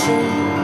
watching